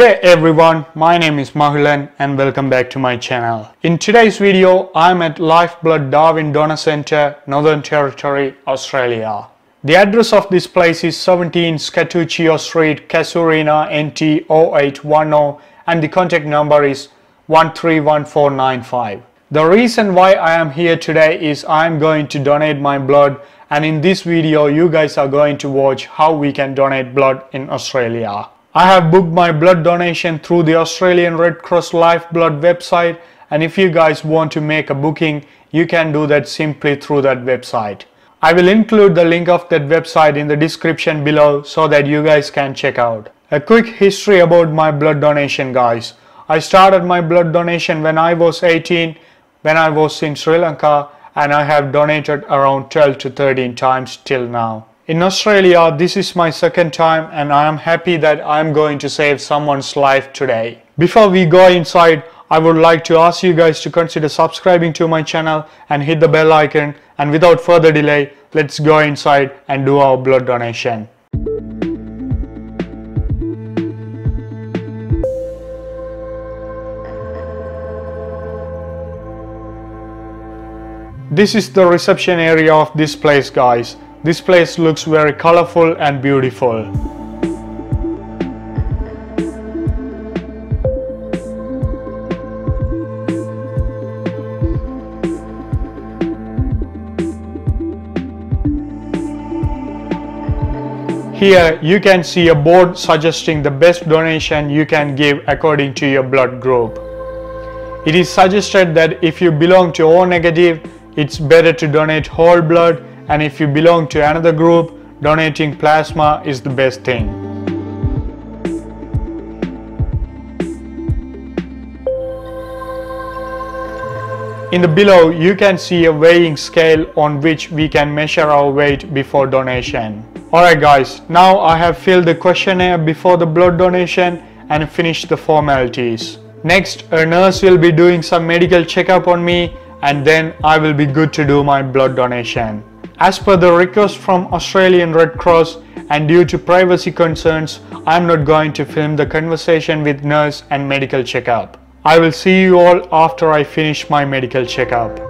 Good day everyone, my name is Mahulan and welcome back to my channel. In today's video, I'm at Lifeblood Darwin Donor Centre, Northern Territory, Australia. The address of this place is 17 Scaturchio Street, Casuarina, NT 0810 and the contact number is 131495. The reason why I am here today is I am going to donate my blood and in this video you guys are going to watch how we can donate blood in Australia. I have booked my blood donation through the Australian Red Cross Lifeblood website and if you guys want to make a booking you can do that simply through that website. I will include the link of that website in the description below so that you guys can check out. A quick history about my blood donation guys. I started my blood donation when I was 18 when I was in Sri Lanka and I have donated around 12 to 13 times till now. In Australia, this is my second time and I am happy that I am going to save someone's life today. Before we go inside, I would like to ask you guys to consider subscribing to my channel and hit the bell icon and without further delay, let's go inside and do our blood donation. This is the reception area of this place guys. This place looks very colorful and beautiful. Here you can see a board suggesting the best donation you can give according to your blood group. It is suggested that if you belong to O negative, it's better to donate whole blood and if you belong to another group, donating plasma is the best thing. In the below, you can see a weighing scale on which we can measure our weight before donation. Alright guys, now I have filled the questionnaire before the blood donation and finished the formalities. Next, a nurse will be doing some medical checkup on me and then I will be good to do my blood donation. As per the request from Australian Red Cross and due to privacy concerns, I am not going to film the conversation with nurse and medical checkup. I will see you all after I finish my medical checkup.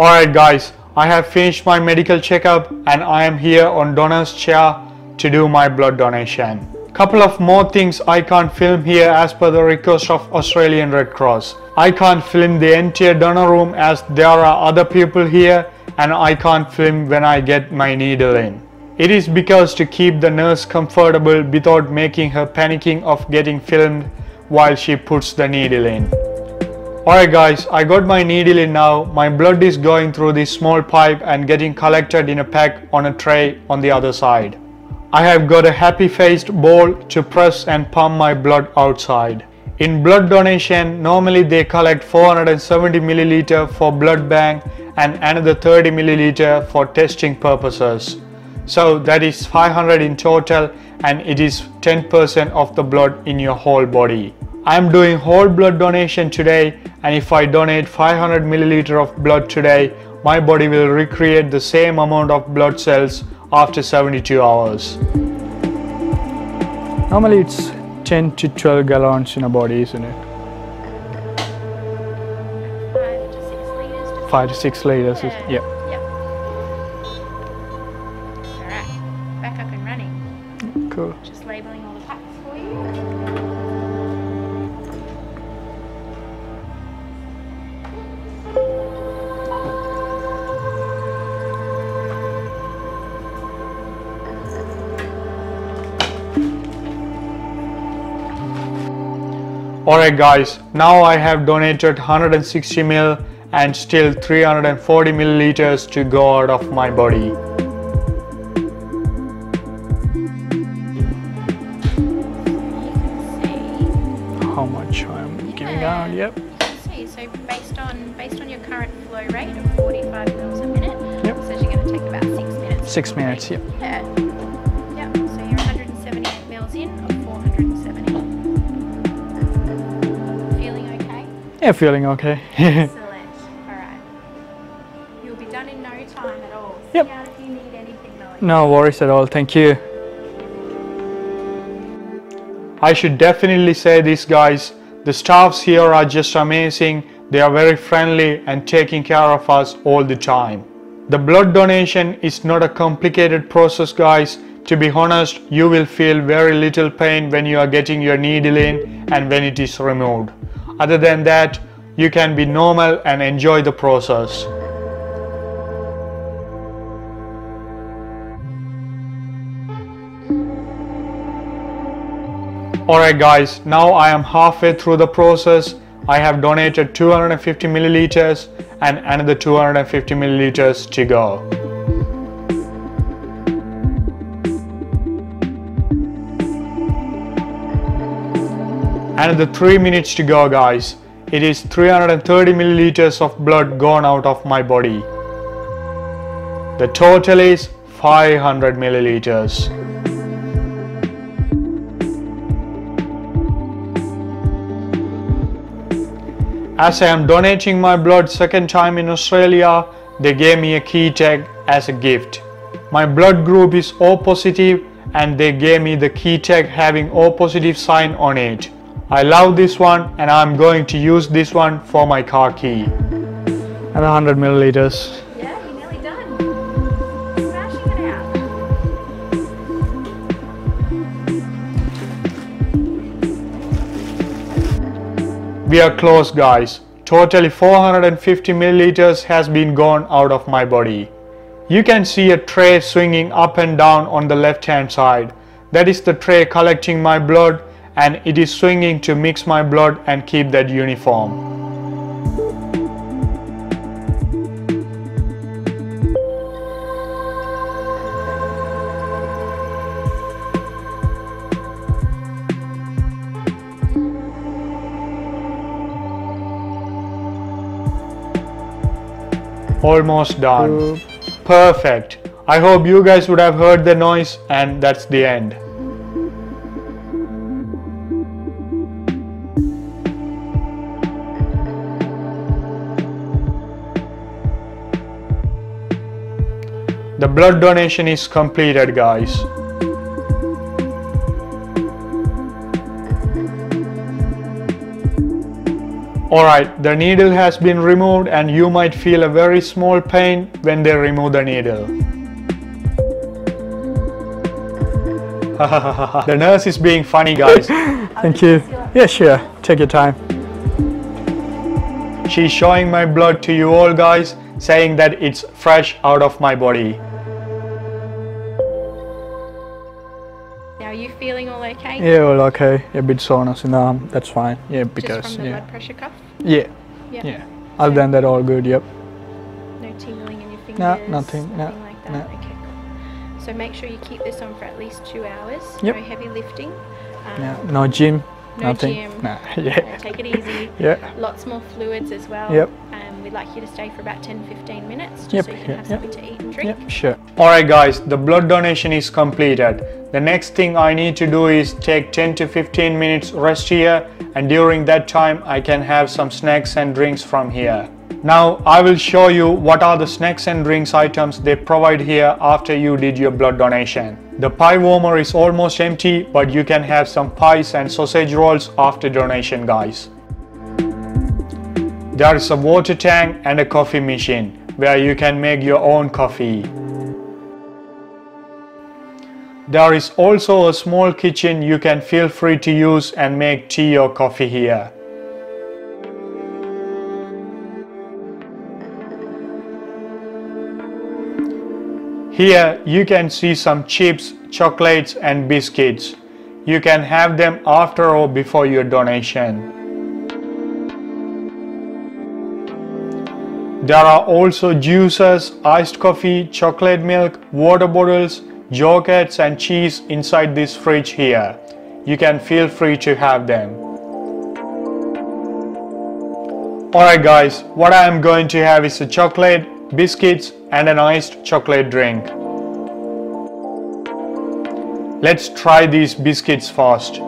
Alright guys, I have finished my medical checkup and I am here on donor's chair to do my blood donation. Couple of more things I can't film here as per the request of Australian Red Cross. I can't film the entire donor room as there are other people here and I can't film when I get my needle in. It is because to keep the nurse comfortable without making her panicking of getting filmed while she puts the needle in. Alright guys, I got my needle in now. My blood is going through this small pipe and getting collected in a pack on a tray on the other side. I have got a happy faced ball to press and pump my blood outside. In blood donation, normally they collect 470 milliliter for blood bank and another 30 milliliter for testing purposes. So that is 500 in total and it is 10% of the blood in your whole body. I am doing whole blood donation today and if I donate 500 milliliter of blood today, my body will recreate the same amount of blood cells after 72 hours. Normally it's 10 to 12 gallons in a body, isn't it? Five to six liters. 5 to 6 liters, is- Yeah. Alright guys, now I have donated 160 ml and still 340 milliliters to go out of my body. How much I'm giving out, yep. See, so based on based on your current flow rate of 45 mils a minute, Yep. it says you're going to take about six minutes. Six minutes, yep. Yeah. Yeah, feeling okay. Excellent. All right. You'll be done in no time at all. Yep. Out if you need anything though. no worries at all, thank you. I should definitely say this guys, the staffs here are just amazing. They are very friendly and taking care of us all the time. The blood donation is not a complicated process guys. To be honest, you will feel very little pain when you are getting your needle in and when it is removed. Other than that, you can be normal and enjoy the process. Alright guys, now I am halfway through the process. I have donated 250 milliliters and another 250 milliliters to go. Another 3 minutes to go guys. It is 330 milliliters of blood gone out of my body. The total is 500 milliliters. As I am donating my blood second time in Australia, they gave me a key tag as a gift. My blood group is O positive and they gave me the key tag having O positive sign on it. I love this one and I'm going to use this one for my car key. And 100 milliliters. Yeah, you're nearly done. Smashing it out. We are close guys. Totally 450 milliliters has been gone out of my body. You can see a tray swinging up and down on the left hand side. That is the tray collecting my blood and it is swinging to mix my blood and keep that uniform. Almost done. Perfect. I hope you guys would have heard the noise and that's the end. The blood donation is completed guys. Alright, the needle has been removed and you might feel a very small pain when they remove the needle. the nurse is being funny guys. Thank you. Yeah, sure. Take your time. She's showing my blood to you all guys, saying that it's fresh out of my body. Okay? Yeah, well, okay. A bit soreness in the arm. That's fine. Yeah, Just because from the yeah, blood pressure cuff? yeah, Yeah. yeah. Other than that, all good. Yep. No tingling in your fingers? No, nothing, no, Nothing like that? no. Okay, cool. So make sure you keep this on for at least two hours. Yep. No heavy lifting. Um, Yeah. No gym. No nothing. gym. No. Yeah. take it easy. Yeah. Lots more fluids as well. Yep. Um, we'd like you to stay for about 10 15 minutes just Yep, so you can yeah, have yep. something to eat and drink. Yep. Sure. Alright guys, the blood donation is completed. The next thing I need to do is take 10 to 15 minutes rest here and during that time I can have some snacks and drinks from here. Now I will show you what are the snacks and drinks items they provide here after you did your blood donation. The pie warmer is almost empty but you can have some pies and sausage rolls after donation guys. There is a water tank and a coffee machine where you can make your own coffee. There is also a small kitchen you can feel free to use and make tea or coffee here. Here you can see some chips, chocolates and biscuits. You can have them after or before your donation. There are also juices, iced coffee, chocolate milk, water bottles, yogurts and cheese inside this fridge here. You can feel free to have them. Alright guys, what I am going to have is a chocolate, biscuits and an iced chocolate drink. Let's try these biscuits first.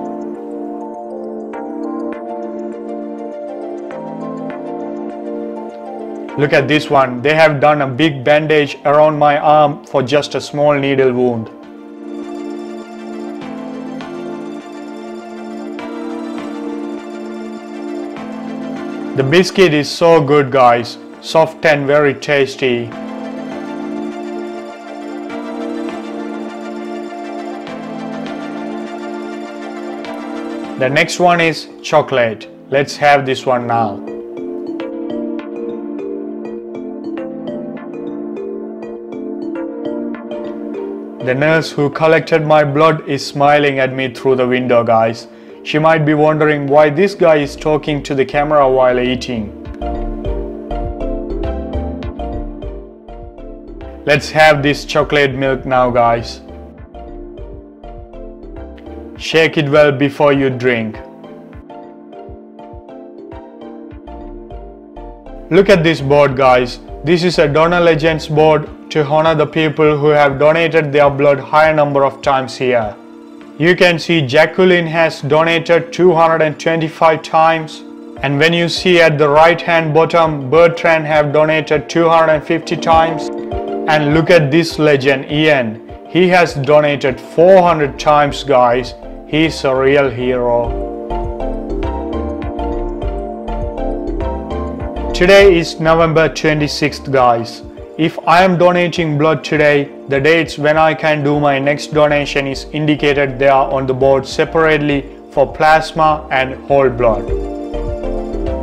Look at this one, they have done a big bandage around my arm for just a small needle wound. The biscuit is so good guys, soft and very tasty. The next one is chocolate. Let's have this one now. The nurse who collected my blood is smiling at me through the window guys. She might be wondering why this guy is talking to the camera while eating. Let's have this chocolate milk now guys. Shake it well before you drink. Look at this board guys. This is a donor legends board to honor the people who have donated their blood higher number of times here. You can see Jacqueline has donated 225 times and when you see at the right hand bottom Bertrand have donated 250 times and look at this legend Ian. He has donated 400 times guys. He's a real hero. Today is November 26th guys if I am donating blood today, the dates when I can do my next donation is indicated there on the board separately for plasma and whole blood.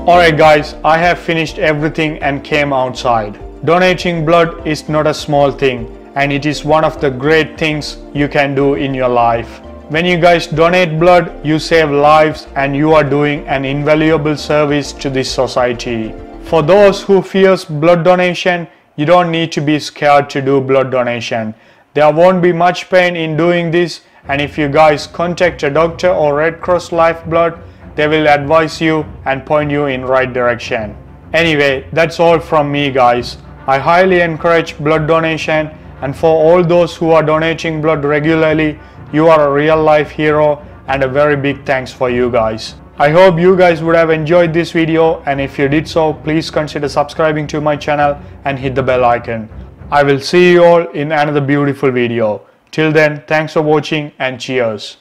Alright guys, I have finished everything and came outside. Donating blood is not a small thing and it is one of the great things you can do in your life. When you guys donate blood, you save lives and you are doing an invaluable service to this society. For those who fears blood donation, you don't need to be scared to do blood donation. There won't be much pain in doing this and if you guys contact a doctor or Red Cross Lifeblood, they will advise you and point you in right direction. Anyway, that's all from me guys. I highly encourage blood donation and for all those who are donating blood regularly, you are a real life hero and a very big thanks for you guys. I hope you guys would have enjoyed this video and if you did so, please consider subscribing to my channel and hit the bell icon. I will see you all in another beautiful video. Till then, thanks for watching and cheers.